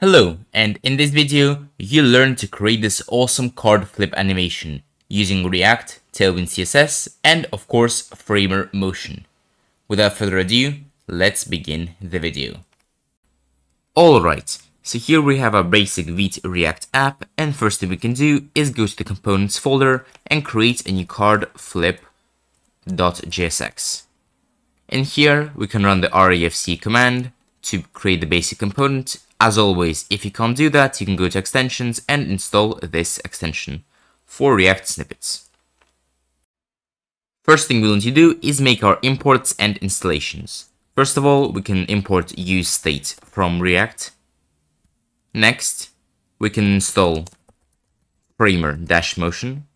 Hello, and in this video, you'll learn to create this awesome card flip animation using React, Tailwind CSS, and of course, Framer Motion. Without further ado, let's begin the video. Alright, so here we have our basic Vite React app, and first thing we can do is go to the components folder and create a new card flip.jsx. In here, we can run the refc command to create the basic component. As always, if you can't do that, you can go to extensions and install this extension for React snippets. First thing we want to do is make our imports and installations. First of all, we can import useState from React. Next, we can install Framer-Motion.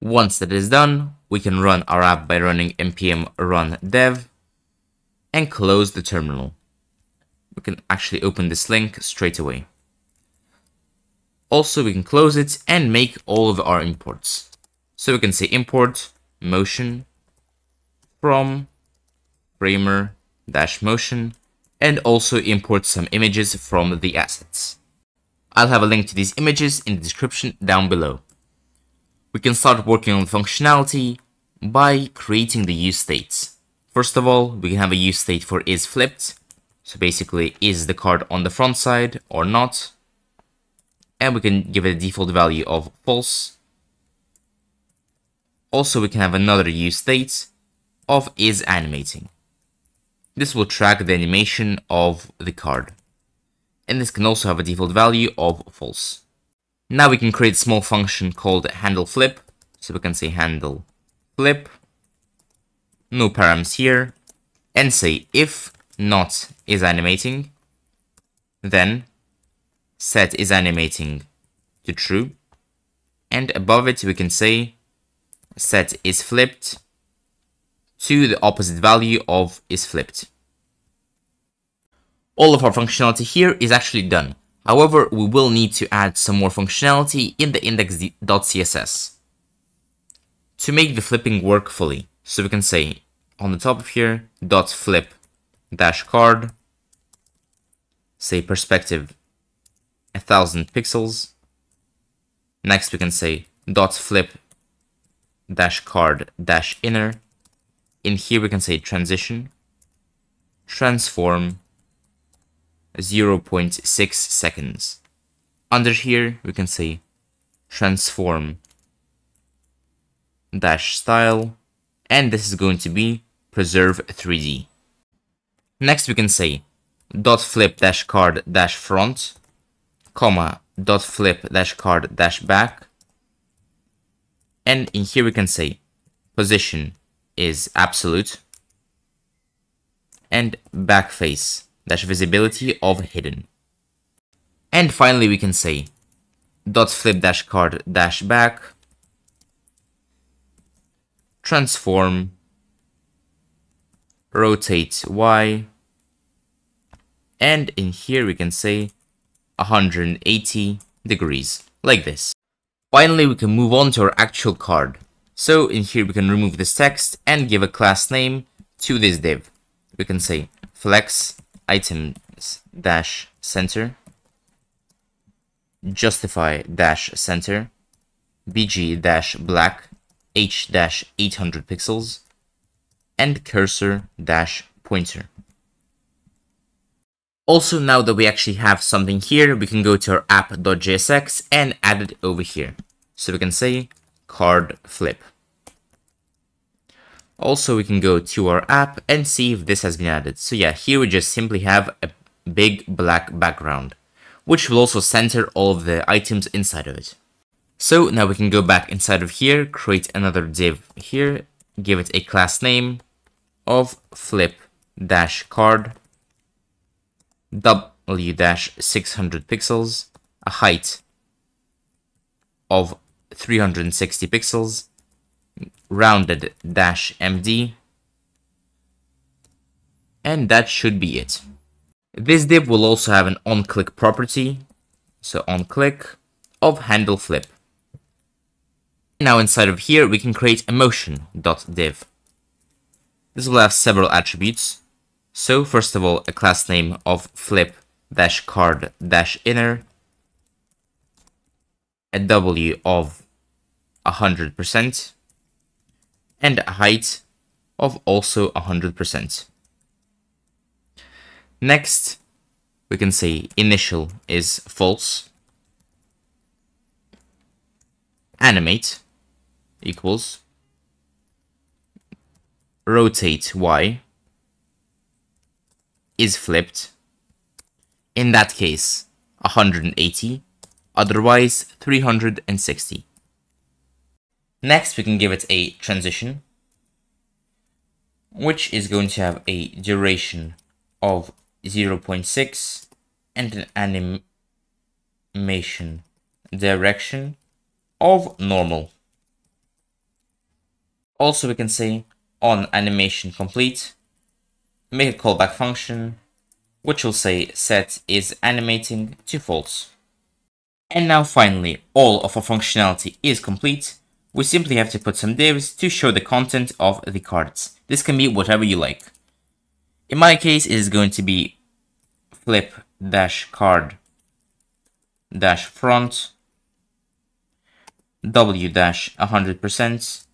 Once that is done, we can run our app by running npm run dev and close the terminal. We can actually open this link straight away. Also, we can close it and make all of our imports. So we can say import motion from framer dash motion and also import some images from the assets. I'll have a link to these images in the description down below. We can start working on functionality by creating the use states. First of all, we can have a use state for is flipped. So basically, is the card on the front side or not? And we can give it a default value of false. Also, we can have another use state of is animating. This will track the animation of the card. And this can also have a default value of false. Now we can create a small function called handle flip. So we can say handle flip no params here, and say if not is animating, then set is animating to true, and above it we can say set is flipped to the opposite value of is flipped. All of our functionality here is actually done. However, we will need to add some more functionality in the index.css to make the flipping work fully. So we can say on the top of here, dot flip dash card, say perspective a thousand pixels. Next we can say dot flip dash card dash inner. In here we can say transition, transform 0.6 seconds. Under here we can say transform dash style and this is going to be preserve 3D. Next we can say dot flip dash card dash front, comma, dot flip dash card dash back. And in here we can say position is absolute and backface dash visibility of hidden. And finally we can say dot flip dash card dash back transform, rotate Y, and in here we can say 180 degrees, like this. Finally, we can move on to our actual card. So in here we can remove this text and give a class name to this div. We can say flex items dash center, justify dash center, bg dash black, h dash 800 pixels and cursor dash pointer. Also, now that we actually have something here, we can go to our app.jsx and add it over here. So we can say card flip. Also, we can go to our app and see if this has been added. So yeah, here we just simply have a big black background, which will also center all of the items inside of it. So now we can go back inside of here, create another div here, give it a class name of flip dash card w dash 600 pixels, a height of 360 pixels, rounded dash md, and that should be it. This div will also have an on-click property, so on-click of handle flip. Now inside of here, we can create emotion.div. This will have several attributes. So first of all, a class name of flip dash card dash inner, a W of 100%, and a height of also 100%. Next, we can say initial is false, animate equals rotate y is flipped. In that case, 180, otherwise 360. Next, we can give it a transition, which is going to have a duration of 0.6 and an animation direction of normal. Also, we can say on animation complete, make a callback function, which will say set is animating to false. And now finally, all of our functionality is complete. We simply have to put some divs to show the content of the cards. This can be whatever you like. In my case, it is going to be flip dash card dash front w dash 100%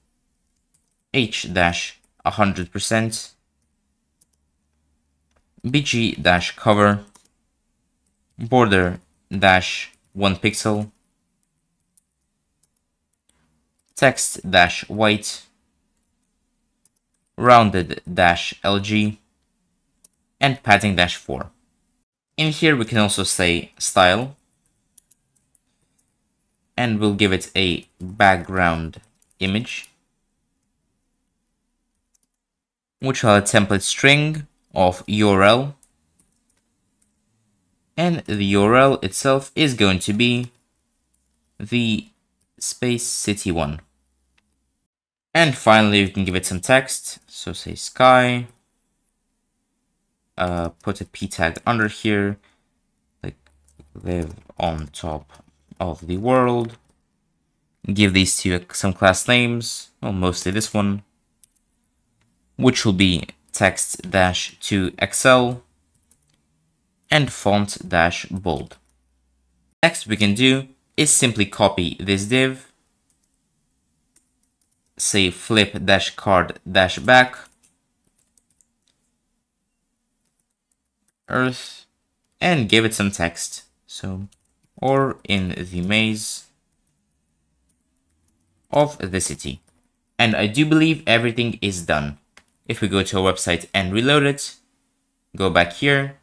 h dash 100% bg dash cover. Border dash 1 pixel. Text dash white. Rounded dash lg and padding dash 4 in here we can also say style. And we'll give it a background image which are a template string of URL and the URL itself is going to be the space city one. And finally, we can give it some text. So say sky, uh, put a p tag under here, like live on top of the world. Give these two some class names, well, mostly this one, which will be text dash 2xl and font dash bold. Next we can do is simply copy this div, say flip dash card dash back, earth, and give it some text. So, or in the maze of the city. And I do believe everything is done. If we go to our website and reload it, go back here,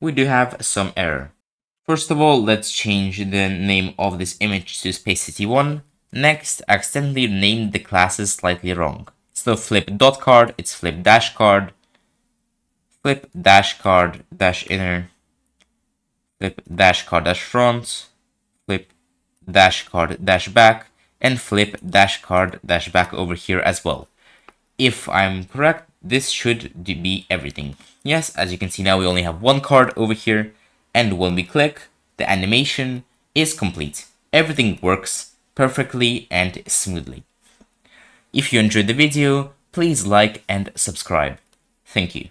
we do have some error. First of all, let's change the name of this image to Space City 1. Next, accidentally named the classes slightly wrong. So flip dot card, it's flip dash card, flip dash card dash inner, flip dash card dash front, flip dash card dash back, and flip dash card dash back over here as well. If I'm correct, this should be everything. Yes, as you can see now we only have one card over here, and when we click, the animation is complete. Everything works perfectly and smoothly. If you enjoyed the video, please like and subscribe. Thank you.